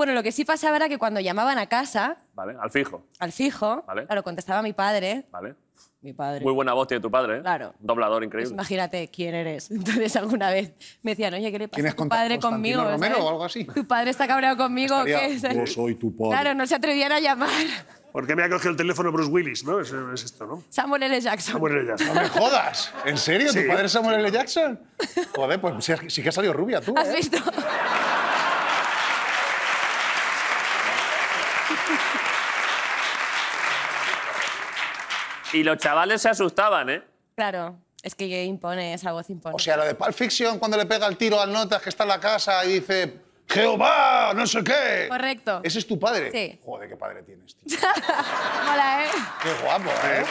Bueno, lo que sí pasaba era que cuando llamaban a casa, Vale, al fijo. al fijo, Vale. claro, contestaba mi padre. Vale. Mi padre. Muy buena voz tiene tu padre, ¿eh? Claro. Doblador Pues increíble. imagínate quién eres. Entonces alguna vez me decían, oye, ¿qué le pasa ¿Quién a tu padre conmigo? Romero ¿sabes? o algo así? Tu padre está cabreado conmigo. Estaría, ¿qué? Yo soy tu padre. Claro, no se atrevían a llamar. ¿Por qué me ha cogido el teléfono Bruce Willis, no? Es, es esto, ¿no? Samuel L. Jackson. Bueno, ya No me jodas. ¿En serio? Sí. ¿Tu padre es Samuel L. Jackson? Joder, pues sí, sí que ha salido rubia tú, ¿Has ¿eh? visto? Y los chavales se asustaban, ¿eh? Claro, es que impone, esa voz impone. O sea, lo de Pulp Fiction, cuando le pega el tiro al Notas que está en la casa y dice ¡Jehová! ¡No sé qué! Correcto. ¿Ese es tu padre? Sí. Joder, qué padre tienes, tío. Mola, ¿eh? Qué guapo, ¿eh?